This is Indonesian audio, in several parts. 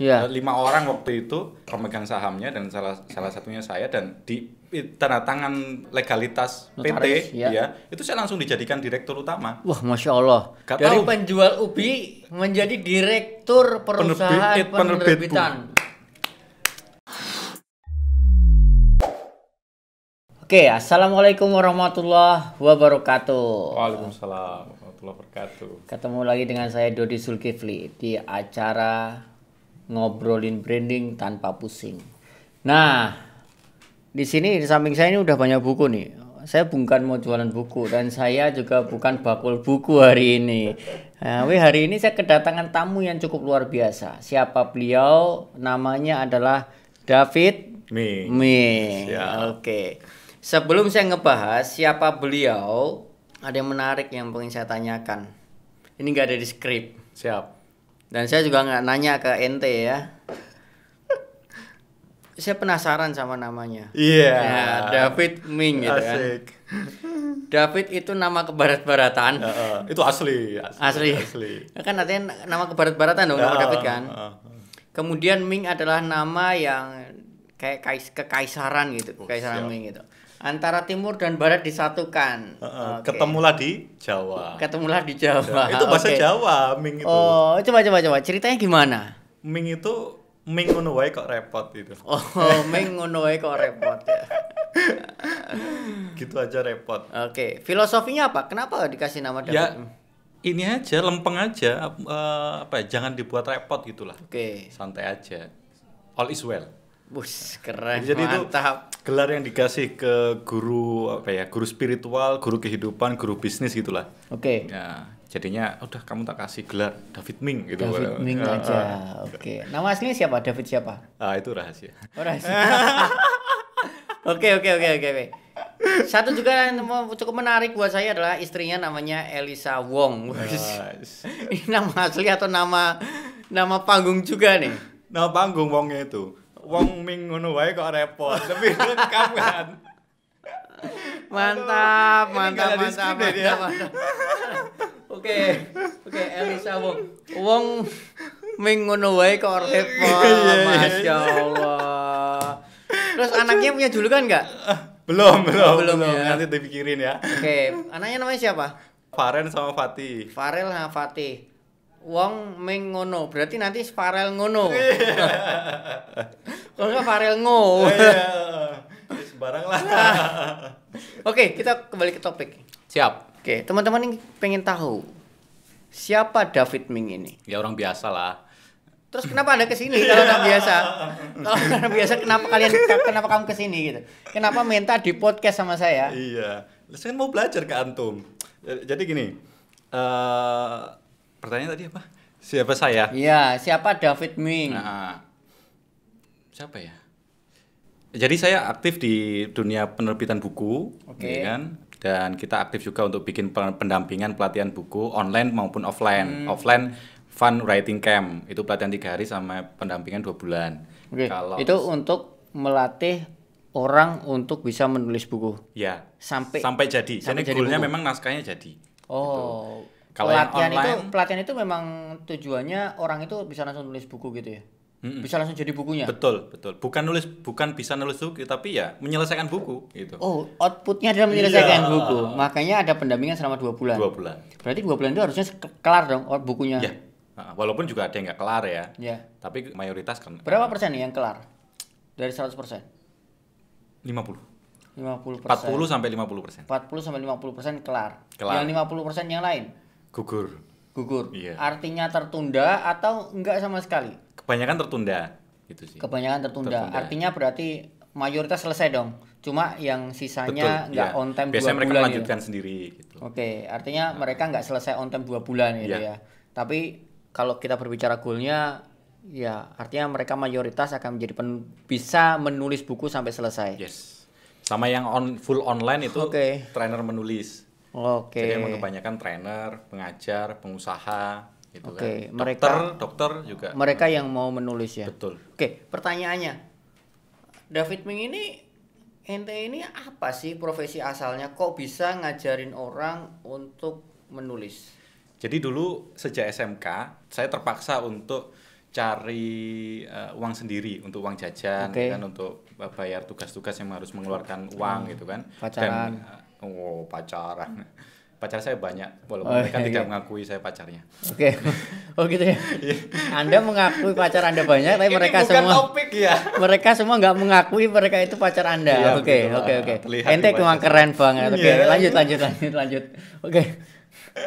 Iya. Eh, Lima orang waktu itu pemegang sahamnya dan salah salah satunya saya dan di tanda tangan legalitas Notaris, PT ya. ya itu saya langsung dijadikan direktur utama. Wah, masya Allah. Gak Dari tahu. penjual ubi menjadi direktur perusahaan Penerbit- penerbit penerbitan. Oke, assalamualaikum warahmatullahi wabarakatuh. Waalaikumsalam warahmatullahi wabarakatuh. Ketemu lagi dengan saya Dodi Zulkifli di acara ngobrolin branding tanpa pusing. Nah, di sini di samping saya ini udah banyak buku nih. Saya bukan mau jualan buku dan saya juga bukan bakul buku hari ini. Nah, hari ini saya kedatangan tamu yang cukup luar biasa. Siapa beliau? Namanya adalah David Mi. Mi. Siap. Oke. Sebelum saya ngebahas siapa beliau, ada yang menarik yang pengen saya tanyakan. Ini nggak ada di skrip. Siap. Dan saya juga nggak nanya ke ente ya. saya penasaran sama namanya. Iya. Ya, David Ming gitu kan. Asik. David itu nama kebarat-baratan. Heeh, itu asli, Asli. Asli. Kan artinya nama kebarat-baratan dong nama Heeh, David kan. heeh. Kemudian Ming adalah nama yang kayak kais kekaisaran gitu, kekaisaran siap. Ming gitu. Antara timur dan barat disatukan. Heeh, Oke. Ketemulah di Jawa. Ketemulah di Jawa. itu bahasa Oke. Jawa, Ming itu. Oh, coba coba coba ceritanya gimana? Ming itu Ming ngono wae kok repot gitu. Oh, Ming ngono wae kok repot ya. Gitu aja repot. Oke, filosofinya apa? Kenapa dikasih nama David? Ya ini aja lempeng aja eh, apa ya, jangan dibuat repot gitulah. Oke. Santai aja. All is well. Bus, keren. Jadi itu mantap. gelar yang dikasih ke guru apa ya, guru spiritual, guru kehidupan, guru bisnis gitulah. Oke. Ya, jadinya udah kamu tak kasih gelar David Ming gitu. David Ming Ah, aja. ah. Oke. Nama aslinya siapa? David siapa? Ah, itu rahasia. Oh, rahasia. Oke, oke, oke, oke. Satu juga yang cukup menarik buat saya adalah istrinya namanya Elisa Wong. Ini nama asli atau nama nama panggung juga nih? Nama panggung wongnya itu. Wong Ming ngono wae kok repot. Tapi lengkap kan. Mantap, Ini mantap, mantap, skrip mantap, mantap. Oke, oke, Elisa Wong. Wong Ming ngono wae kok repot. Iya, iya, Masya Allah. Terus anaknya punya julukan nggak? belum, belum, belum belum. ya. Nanti dipikirin ya. Oke, anaknya namanya siapa? Faren sama Fatih. Farel sama Fatih. Wong Ming ngono, berarti nanti Farel ngono. Kalau nggak Farel ngo. Iya. Ya, Sembarang lah. Oke, kita kembali ke topik. Siap. Oke, teman-teman ini pengen tahu siapa David Ming ini? Ya orang biasa lah. Terus kenapa anda ke sini kalau orang biasa? Kalau orang biasa kenapa kalian kenapa kamu ke sini gitu? Kenapa minta di podcast sama saya? Iya. Saya kan mau belajar ke antum. Jadi gini. eh pertanyaan tadi apa? Siapa saya? Iya, siapa David Ming? Nah, siapa ya? Jadi saya aktif di dunia penerbitan buku, Oke. ya kan? Dan kita aktif juga untuk bikin pe- pendampingan pelatihan buku online maupun offline. Hmm. Offline fun writing camp itu pelatihan tiga hari sama pendampingan dua bulan. Oke, Kalau itu untuk melatih orang untuk bisa menulis buku. ya Sampai sampai jadi. sampai Jadi goalnya memang naskahnya jadi. Oh. Kalau pelatihan itu online- pelatihan itu memang tujuannya orang itu bisa langsung nulis buku gitu ya. Mm-mm. Bisa langsung jadi bukunya. Betul, betul. Bukan nulis, bukan bisa nulis buku, tapi ya menyelesaikan buku gitu. Oh, outputnya adalah menyelesaikan Iya. buku. Makanya ada pendampingan selama dua bulan. Dua bulan. Berarti dua bulan itu harusnya ke- kelar dong bukunya. Ya. Walaupun juga ada yang nggak kelar ya. Ya. Tapi mayoritas kan Berapa persen nih yang kelar? Dari 100 persen? 50. 50 persen. 40 sampai 50 persen. 40 sampai 50 persen kelar. Kelar. Yang 50 persen yang lain Gugur. gugur. Iya. Artinya tertunda atau enggak sama sekali? Kebanyakan tertunda. Gitu sih. Kebanyakan tertunda. Tertunda. Artinya berarti mayoritas selesai dong. Cuma yang sisanya enggak iya. on time Biasanya dua mereka bulan melanjutkan gitu. sendiri gitu. Oke, artinya mereka nggak selesai on time dua bulan gitu ya. Iya. Tapi kalau kita berbicara goalnya, ya artinya mereka mayoritas akan menjadi pen- bisa menulis buku sampai selesai. Yes. Sama yang on full online itu Oke. trainer menulis. Oke. Jadi emang kebanyakan trainer, pengajar, pengusaha gitu Oke, kan. mereka- dokter, dokter juga. Mereka yang mau menulis ya. Betul. Oke, pertanyaannya, David Ming ini ente ini apa sih profesi asalnya? Kok bisa ngajarin orang untuk menulis? Jadi dulu sejak SMK saya terpaksa untuk cari eh, uang sendiri untuk uang jajan Oke. kan untuk bayar tugas-tugas yang harus mengeluarkan uang gitu kan. Pacaran. Dan, eh, oh, pacaran. Pacar saya banyak walaupun Oh, mereka iya, tidak iya. mengakui saya pacarnya. Oke. Oh gitu ya. Anda mengakui pacar Anda banyak tapi Ini mereka bukan semua topik ya. mereka semua nggak mengakui mereka itu pacar Anda. Iya, Oke, oke, oke. Terlihat Ente memang keren banget. Oke, Iya. lanjut lanjut lanjut lanjut. Oke.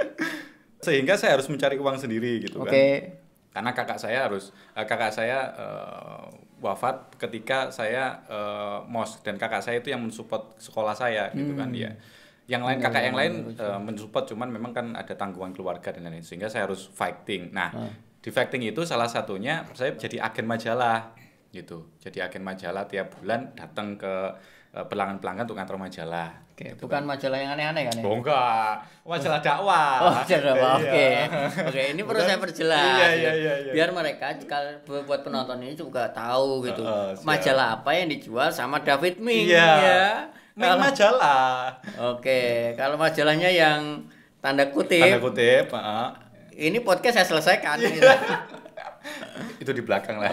Sehingga saya harus mencari uang sendiri gitu Oke. kan. Karena kakak saya harus eh, kakak saya eh, wafat ketika saya eh, mos dan kakak saya itu yang mensupport sekolah saya gitu kan ya. Yang lain kakak yang lain eh, mensupport cuman memang kan ada tanggungan keluarga dan lain-lain sehingga saya harus fighting. Nah, di fighting itu salah satunya saya jadi agen majalah gitu. Jadi agen majalah tiap bulan datang ke pelanggan-pelanggan untuk ngantar majalah. Oke, gitu bukan majalah yang aneh-aneh kan ya? Oh enggak, majalah dakwah. Oh, majalah dakwah. Oke. Iya. Oke, ini perlu Bukan- saya perjelas. Iya, ya. iya, iya, iya. Biar mereka kalau buat penonton ini juga tahu gitu. Heeh, siap. majalah apa yang dijual sama David Ming Iya. ya. Ming Kalau- majalah. Oke, kalau majalahnya yang tanda kutip, Tanda kutip, heeh. ini podcast saya selesaikan. Iya. gitu. itu di belakang lah.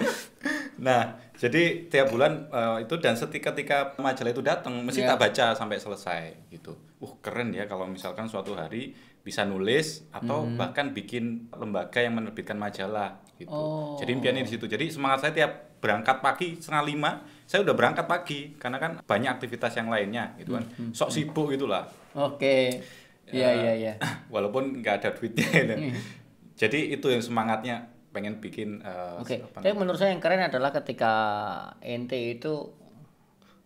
nah, jadi tiap bulan eh, itu dan ketika majalah itu datang mesti Iya. tak baca sampai selesai gitu. Uh, keren ya kalau misalkan suatu hari bisa nulis atau Hmm. bahkan bikin lembaga yang menerbitkan majalah gitu. Oh. Jadi impiannya di situ. Jadi semangat saya tiap berangkat pagi setengah lima, saya udah berangkat pagi karena kan banyak aktivitas yang lainnya gitu kan. Hmm, Sok sibuk gitulah. Oke. Iya, Eh, iya, iya. walaupun nggak ada duitnya gitu. jadi itu yang semangatnya pengen bikin eh, Oke, apa tapi menurut saya yang keren adalah ketika ente itu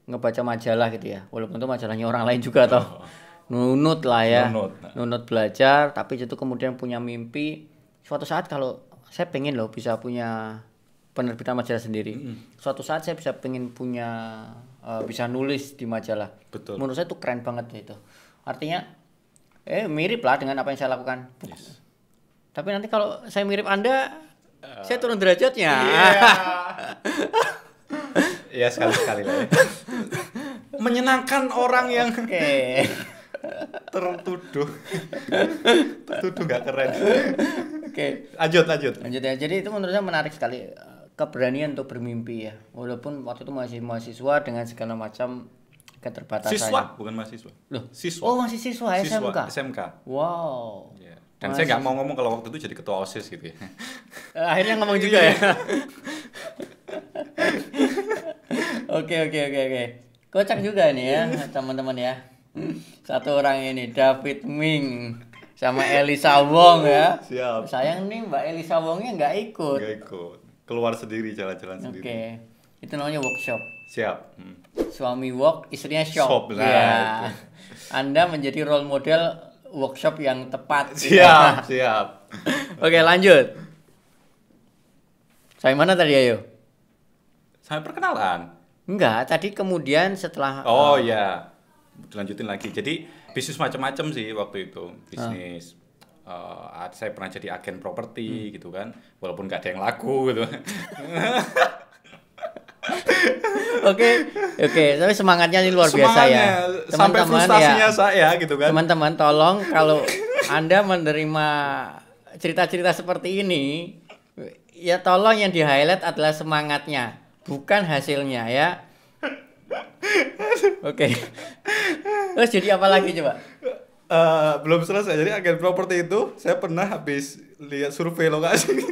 ngebaca majalah gitu ya, walaupun itu majalahnya orang lain juga toh, nunut lah ya, Oh. Nunut. nunut belajar, tapi itu kemudian punya mimpi. Suatu saat kalau saya pengen loh bisa punya penerbitan majalah sendiri, suatu saat saya bisa pengen punya eh, bisa nulis di majalah. Betul. Menurut saya itu keren banget itu. Artinya, eh mirip lah dengan apa yang saya lakukan. Yes. Tapi nanti kalau saya mirip anda, saya turun derajatnya. Iya sekali-sekali lah ya. Menyenangkan orang yang Oke. tertuduh. tertuduh nggak keren. Oke. Lanjut, lanjut. Lanjut ya. Jadi itu menurut saya menarik sekali eh, keberanian untuk bermimpi ya. Walaupun waktu itu masih mahasiswa dengan segala macam keterbatasannya. Siswa, bukan mahasiswa. Loh. Siswa. Oh, masih siswa, SMK. SMK. Wow. Ya. Dan saya nggak mau ngomong kalau waktu itu jadi ketua OSIS gitu ya. Eh, akhirnya ngomong juga ya. Oke oke oke oke. Kocak juga nih ya teman-teman ya. Satu orang ini David Ming sama Elisa Wong ya. Siap. Sayang nih Mbak Elisa Wongnya nggak ikut. Nggak ikut. Keluar sendiri, jalan-jalan Oke. sendiri. Itu namanya workshop. Siap. Hmm. Suami work, istrinya shop. Shop, nah, Ya. itu. Anda menjadi role model workshop yang tepat. Siap, siap. Oke, lanjut. Saya mana tadi ayo? Sampai perkenalan. Enggak, tadi kemudian setelah Oh ya, dilanjutin lagi. Jadi bisnis macam-macam sih waktu itu. Bisnis. eh, saya pernah jadi agen properti gitu kan, walaupun gak ada yang laku gitu. Oke, oke, tapi semangatnya ini luar biasa ya. Semangatnya, sampai frustasinya saya gitu kan. Teman-teman tolong kalau Anda menerima cerita-cerita seperti ini, ya tolong yang di-highlight adalah semangatnya, bukan hasilnya ya. Oke. Terus jadi apa lagi coba? Eh, belum selesai. Jadi agen properti itu saya pernah habis lihat survei lokasi.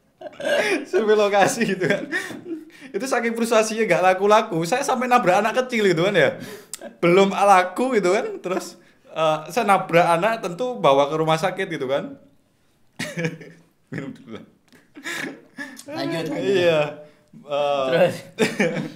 survei lokasi gitu kan. Itu saking frustasinya gak laku-laku, saya sampai nabrak anak kecil gitu kan ya. Belum laku gitu kan. Terus eh, saya nabrak anak tentu bawa ke rumah sakit gitu kan. Minum dulu. Lanjut. lanjut. Iya. Eh, Terus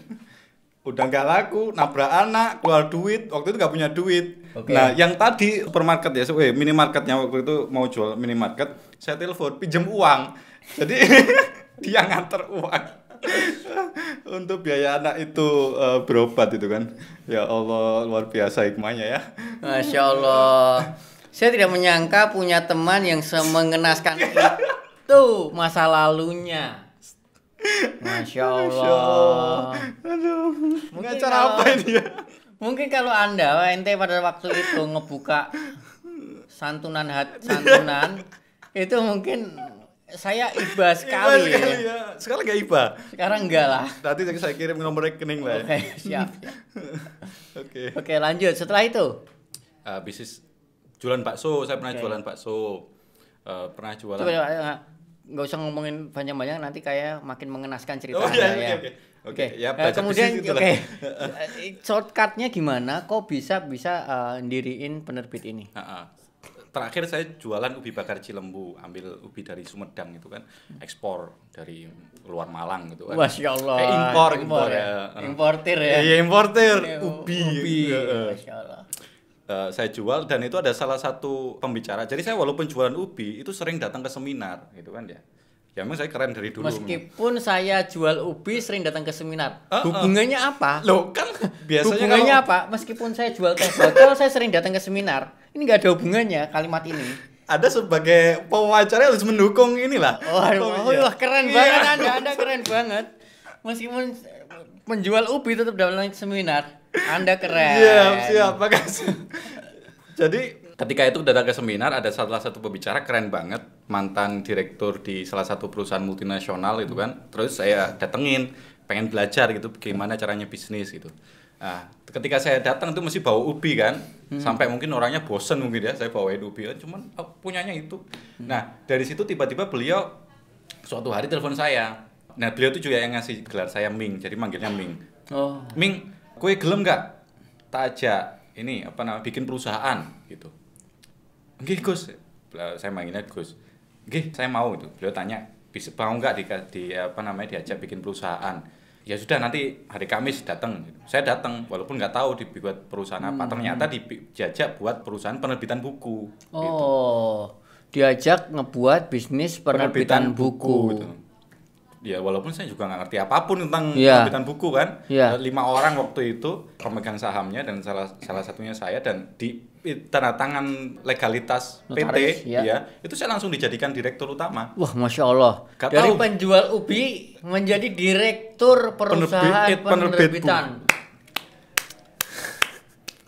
udah nggak laku, nabrak anak, keluar duit, waktu itu nggak punya duit. Oke. Nah, yang tadi supermarket ya, eh, minimarketnya waktu itu mau jual minimarket, saya telepon pinjam uang. Jadi dia nganter uang untuk biaya anak itu eh, berobat itu kan. Ya Allah, luar biasa hikmahnya ya. Masya Allah. Saya tidak menyangka punya teman yang semengenaskan itu masa lalunya. Masya Allah. Aduh, Mungkin ngacara kalau- apa ini ya? Mungkin kalau anda ente pada waktu itu ngebuka santunan hat, santunan itu mungkin saya iba sekali. Iba sekali ya. Sekarang nggak iba. Sekarang enggak lah. Nanti saya kirim nomor rekening lah. ya. Oke, siap. Oke. Oke, lanjut. Setelah itu, Eh, bisnis jualan bakso, saya pernah Oke. jualan bakso. Eh, pernah jualan. coba eh, nggak usah ngomongin banyak-banyak nanti kayak makin mengenaskan ceritanya Oh, iya, ya. oke, oke. Oke, ya, Eh, kemudian oke. itulah. Eh, Shortcutnya gimana? Kok bisa bisa eh, ndiriin penerbit ini? Heeh. Terakhir saya jualan ubi bakar Cilembu, ambil ubi dari Sumedang itu kan, ekspor dari luar Malang gitu kan. Masya Allah. Eh, impor, impor, ya. ya. Importir ya. Iya, importer Eh, ubi. ubi. Heeh. Masya Allah. Eh, saya jual dan itu ada salah satu pembicara. Jadi saya walaupun jualan ubi itu sering datang ke seminar gitu kan ya. Ya memang saya keren dari dulu. Meskipun saya jual ubi sering datang ke seminar. Ah, ah. Hubungannya apa? Loh kan biasanya hubungannya kalau apa? Meskipun saya jual teh botol, saya sering datang ke seminar. Ini nggak ada hubungannya kalimat ini. ada sebagai pewawancara harus mendukung inilah. Oh, aduh, Oh, oh, iya. wah, keren Iya. banget Anda, Anda keren banget. Meskipun penjual ubi tetap dalam seminar, Anda keren. Siap, siap, makasih. Jadi ketika itu datang ke seminar ada salah satu pembicara keren banget, mantan direktur di salah satu perusahaan multinasional itu kan. Terus saya datengin, pengen belajar gitu gimana caranya bisnis gitu. Nah, ketika saya datang itu mesti bawa ubi kan, sampai mungkin orangnya bosen mungkin ya saya bawain ubi, kan cuman oh, punyanya itu. Nah dari situ tiba-tiba beliau suatu hari telepon saya. Nah beliau itu juga yang ngasih gelar saya Ming, jadi manggilnya Ming. Oh, Ming, kue gelem nggak? Tak ajak ini apa namanya bikin perusahaan gitu. Nggih Gus, saya manggilnya Gus. Nggih, saya mau itu. Beliau tanya bisa mau nggak di, di apa namanya diajak bikin perusahaan. Ya sudah nanti hari Kamis datang. Saya datang walaupun nggak tahu dibuat perusahaan apa. Ternyata di, diajak buat perusahaan penerbitan buku. gitu. oh, diajak ngebuat bisnis penerbitan, buku. gitu. Ya walaupun saya juga nggak ngerti apa pun tentang Iya. penerbitan buku kan. Eh, Lima orang waktu itu pemegang sahamnya dan salah salah satunya saya dan di tanda tangan legalitas Notaris, PT ya. ya itu saya langsung dijadikan direktur utama. Wah, masya Allah. Gak Dari tahu. penjual ubi menjadi direktur perusahaan Penerbit- penerbit penerbitan.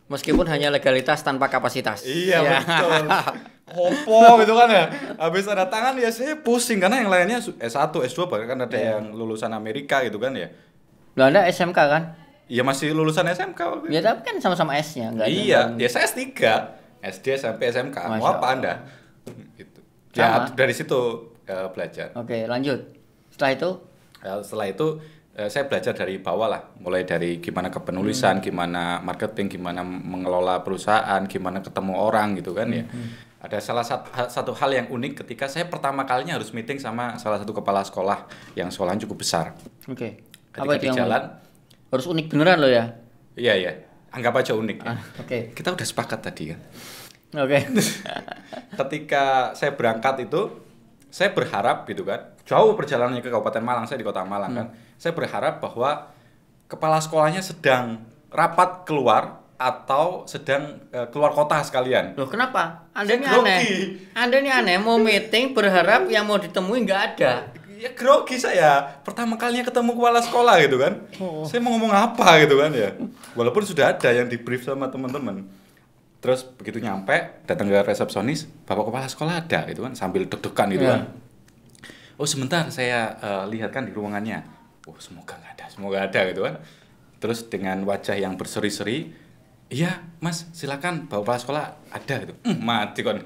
Meskipun hanya legalitas tanpa kapasitas. Iya Ya. betul. Hopo gitu kan ya. Habis ada tangan ya saya pusing karena yang lainnya su- S1, S2 bahkan kan ada Iya. yang lulusan Amerika gitu kan ya. Lah Anda SMK kan? Iya masih lulusan SMK waktu itu. Ya tapi kan sama-sama S-nya, enggak Iya, ya saya S3, SD, SMP, SMK. Mau Masya apa Allah. Anda? Gitu. Ya, Sama. dari situ eh, belajar. Oke, lanjut. Setelah itu Ya, setelah itu eh, saya belajar dari bawah lah, mulai dari gimana kepenulisan, Hmm. gimana marketing, gimana mengelola perusahaan, gimana ketemu orang gitu kan ya. Hmm, Ada salah satu, satu hal yang unik ketika saya pertama kalinya harus meeting sama salah satu kepala sekolah yang sekolahnya cukup besar. Oke. Ketika di jalan, Harus unik beneran loh ya. iya ya, anggap aja unik. ya. Ah, Oke. Kita udah sepakat tadi kan. Oke. ketika saya berangkat itu saya berharap gitu kan jauh perjalanannya ke Kabupaten Malang saya di Kota Malang kan saya berharap bahwa kepala sekolahnya sedang rapat keluar atau sedang eh, keluar kota sekalian. Loh kenapa? Anda ini aneh. Anda ini aneh. Mau meeting berharap yang mau ditemui nggak ada. ya grogi saya. Pertama kalinya ketemu kepala sekolah gitu kan. Oh. saya mau ngomong apa gitu kan ya. Walaupun sudah ada yang di brief sama teman-teman. Terus begitu nyampe datang ke resepsionis bapak kepala sekolah ada gitu kan sambil deg-degan gitu Ya. kan. Oh sebentar saya eh, lihat kan di ruangannya. Oh semoga nggak ada semoga ada gitu kan. Terus dengan wajah yang berseri-seri iya mas silakan bapak kepala sekolah ada gitu "Hmm, mati kan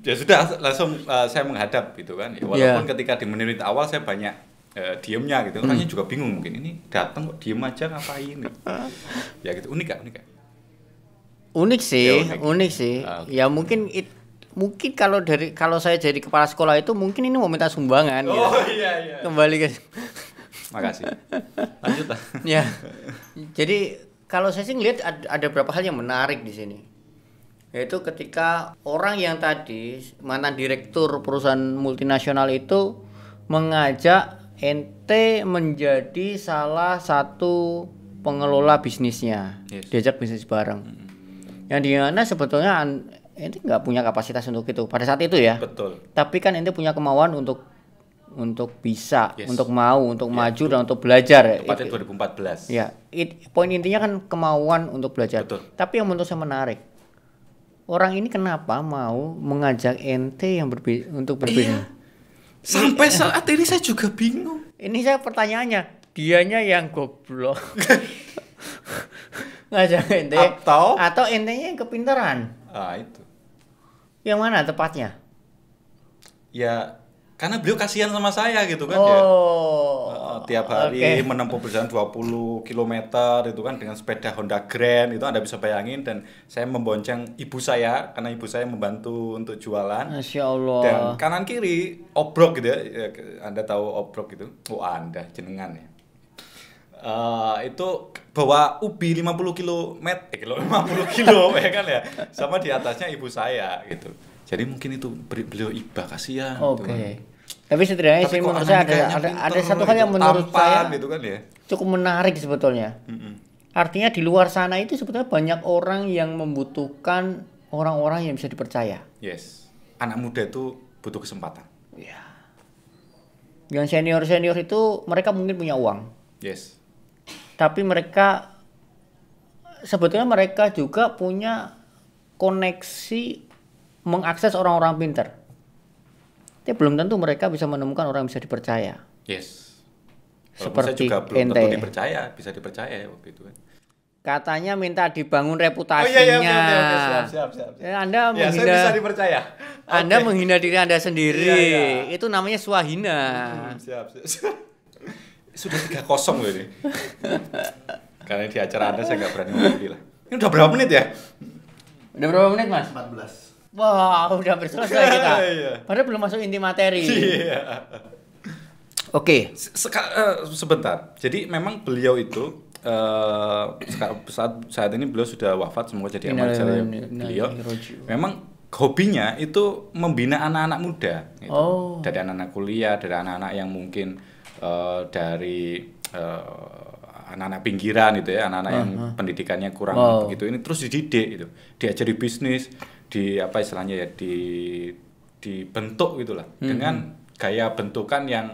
ya sudah langsung eh, saya menghadap gitu kan ya, walaupun Ya. ketika di menit awal saya banyak eh, diemnya gitu orangnya juga bingung mungkin ini datang kok diem aja ngapain gitu. ya gitu unik gak unik gak Unik sih, Ya, unik. unik. sih. Ah, oke. Ya mungkin it- mungkin kalau dari kalau saya jadi kepala sekolah itu mungkin ini mau minta sumbangan gitu. iya iya Kembali ke makasih lanjut lah ya. Jadi kalau saya sih ngelihat ada, ada beberapa hal yang menarik di sini. Yaitu ketika orang yang tadi mantan direktur perusahaan multinasional itu mengajak ente menjadi salah satu pengelola bisnisnya. Yes. Diajak bisnis bareng. Yang di mana sebetulnya ente nggak punya kapasitas untuk itu pada saat itu ya. betul Tapi kan ente punya kemauan untuk untuk bisa, Yes. untuk mau, untuk Ya, maju dan untuk belajar. tepatnya Itu- 2014 Ya, it- poin intinya kan kemauan untuk belajar. Betul. Tapi yang menurut saya menarik, orang ini kenapa mau mengajak ente yang berbi untuk berbeda? Sampai saat ini saya juga bingung. Ini saya pertanyaannya, dianya yang goblok. Ngajak ente Atau- atau entenya yang kepintaran. Ah itu. Yang mana tepatnya? Ya karena beliau kasihan sama saya gitu kan ya. oh. Uh, tiap hari Oke. menempuh perjalanan 20 km itu kan dengan sepeda Honda Grand itu Anda bisa bayangin dan saya membonceng ibu saya karena ibu saya membantu untuk jualan Masya Allah. dan kanan kiri obrok gitu ya, Ya, Anda tahu obrok itu oh Anda jenengan ya Eh, itu bawa ubi 50 kilo met eh, kilo 50 kilo ya kan ya sama di atasnya ibu saya gitu jadi mungkin itu beliau ibah kasihan gitu Oke. kan. Tapi setidaknya Tapi menurut saya ada ada, pinter ada satu hal yang gitu, menurut tampan saya gitu kan ya cukup menarik sebetulnya. Mm-mm. Artinya di luar sana itu sebetulnya banyak orang yang membutuhkan orang-orang yang bisa dipercaya. Yes. Anak muda itu butuh kesempatan. Ya. Yang senior-senior itu mereka mungkin punya uang, Yes. tapi mereka sebetulnya mereka juga punya koneksi mengakses orang-orang pintar. Tapi belum tentu mereka bisa menemukan orang yang bisa dipercaya. Yes. Walaupun Seperti saya juga belum tentu ente. dipercaya, bisa dipercaya ya waktu itu kan. Katanya minta dibangun Oh reputasinya. iya iya oke oke oke siap siap siap. Ya, anda Ya, saya menghina, bisa dipercaya. Anda Oke. menghina diri Anda sendiri. Iya, iya. Itu namanya swahina. Hmm, siap, siap, siap. Sudah tiga kosong loh ini. Karena di acara Anda saya nggak berani ngomong lah. Ini udah berapa menit ya? Udah berapa menit, Mas? 14. Wah, udah hampir selesai kita. Iya. Padahal belum masuk inti materi. Iya. Oke. Seka- eh, sebentar. Jadi memang beliau itu seka- saat saat ini beliau sudah wafat semoga jadi amal jariah beliau. Memang hobinya itu membina anak-anak muda. gitu. Oh. Dari anak-anak kuliah, dari anak-anak yang mungkin eh, dari eh, anak-anak pinggiran gitu ya, anak-anak yang pendidikannya kurang Wow. begitu ini terus dididik gitu, diajari bisnis, di apa istilahnya ya, di dibentuk gitulah dengan gaya bentukan yang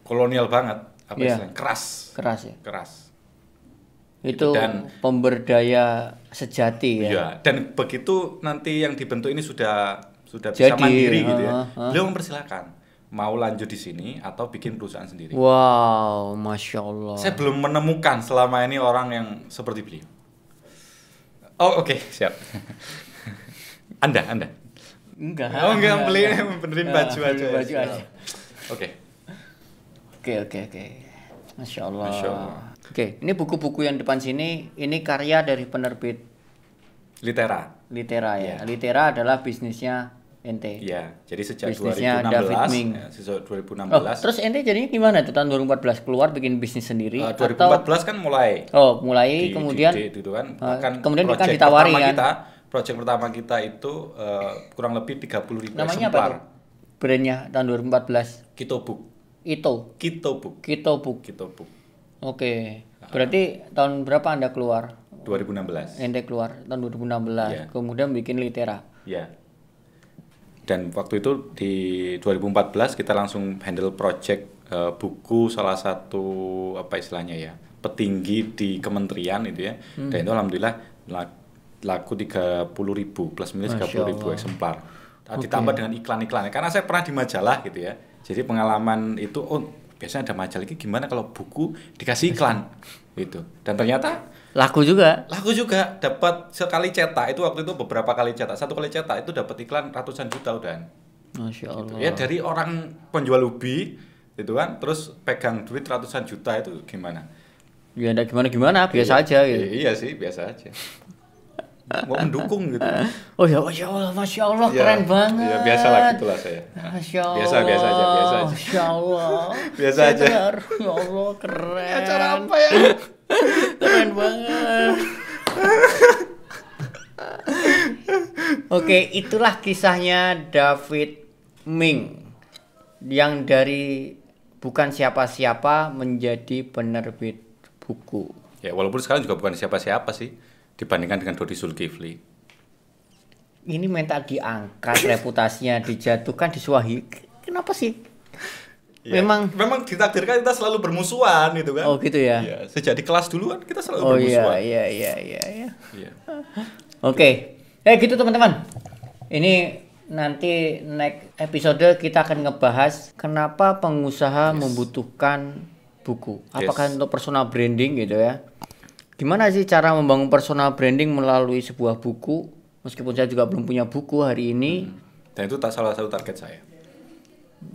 kolonial banget, apa Iya. istilahnya, keras, Keras ya. keras. Itu Dan- pemberdaya sejati ya. Iya, dan begitu nanti yang dibentuk ini sudah sudah bisa Jadi, mandiri gitu ya. ah. Beliau mempersilahkan mau lanjut di sini atau bikin perusahaan sendiri. Wow, masya Allah. Saya belum menemukan selama ini orang yang seperti beliau. Oh oke siap. anda Anda. Enggak. Oh enggak beli benerin baju Ah, aja. baju aja. Oke. Oke, oke, oke. Masya Allah. Masya Allah. Oke, ini buku-buku yang depan sini, ini karya dari penerbit Litera. Litera ya. Iya. Litera adalah bisnisnya ente. Iya, jadi sejak Bisnisnya 2016, David Ming. ya, sejak 2016. Oh, terus ente jadinya gimana tuh tahun 2014 keluar bikin bisnis sendiri eh, atau 2014 kan mulai Oh, mulai di- kemudian di- di- itu kan eh, bahkan kemudian kan project ditawari kan. kita project pertama kita itu eh, kurang lebih 30 ribu namanya apa eksemplar tuh? Brandnya tahun 2014. Kitobook Itu Kitobook Kitobook. Kitobook Oke. Berarti tahun berapa Anda keluar? 2016 Ente keluar tahun 2016. Iya. Kemudian bikin Litera. ya dan waktu itu di 2014 kita langsung handle project eh, buku salah satu apa istilahnya ya petinggi di kementerian itu ya Hmm. dan itu alhamdulillah la- laku 30 ribu plus minus Masya 30 ribu Allah. eksemplar. Nah, ditambah dengan iklan-iklannya karena saya pernah di majalah gitu ya. Jadi pengalaman itu oh biasanya ada majalah ini gimana kalau buku dikasih iklan? Gitu. Dan ternyata Laku juga. laku juga. Dapat sekali cetak. Itu waktu itu beberapa kali cetak. Satu kali cetak itu dapat iklan ratusan juta udah. Masya Allah. ya dari orang penjual ubi itu kan terus pegang duit ratusan juta itu gimana? Ya enggak gimana-gimana, biasa aja gitu. iya sih biasa aja mau mendukung gitu Oh ya, Masya Allah, Masya Allah, Ya, keren banget. ya biasalah gitulah saya Masya Allah. Biasa, biasa aja, biasa aja. Masya Allah. Biasa Saya aja. dengar, Ya Allah, keren. acara apa ya Keren banget. Oke, itulah kisahnya David Ming yang dari bukan siapa-siapa menjadi penerbit buku. ya walaupun sekarang juga bukan siapa-siapa sih dibandingkan dengan Dodi Zulkifli Ini mental diangkat, reputasinya dijatuhkan, disuahi. Kenapa sih? Ya, Memang memang ditakdirkan kita selalu bermusuhan gitu kan Oh gitu ya. Iya, sejak di kelas dulu kan kita selalu Oh iya bermusuhan iya iya iya iya. Iya. Oke. Eh gitu teman-teman. Ini nanti next episode kita akan ngebahas kenapa pengusaha membutuhkan buku. Apakah untuk personal branding gitu ya? Gimana sih cara membangun personal branding melalui sebuah buku? Meskipun saya juga belum punya buku hari ini. Dan itu tak salah satu target saya.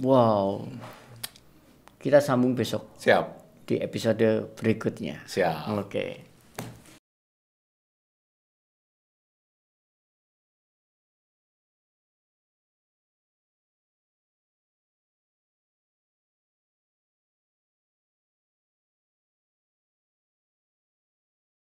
Wow. Kita sambung besok Siap. di episode berikutnya. Siap. Oke.